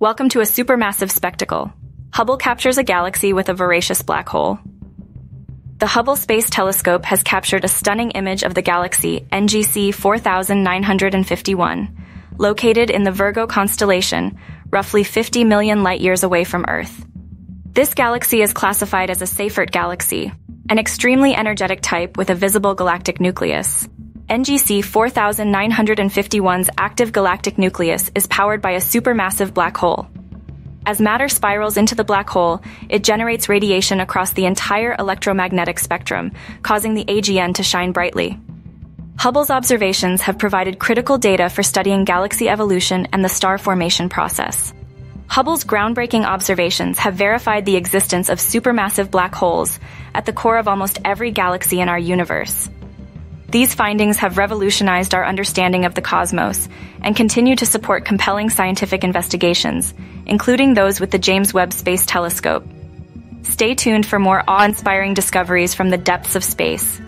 Welcome to a supermassive spectacle. Hubble captures a galaxy with a voracious black hole. The Hubble Space Telescope has captured a stunning image of the galaxy NGC 4951, located in the Virgo constellation, roughly 50 million light years away from Earth. This galaxy is classified as a Seyfert galaxy, an extremely energetic type with a visible galactic nucleus. NGC 4951's active galactic nucleus is powered by a supermassive black hole. As matter spirals into the black hole, it generates radiation across the entire electromagnetic spectrum, causing the AGN to shine brightly. Hubble's observations have provided critical data for studying galaxy evolution and the star formation process. Hubble's groundbreaking observations have verified the existence of supermassive black holes at the core of almost every galaxy in our universe. These findings have revolutionized our understanding of the cosmos and continue to support compelling scientific investigations, including those with the James Webb Space Telescope. Stay tuned for more awe inspiring discoveries from the depths of space.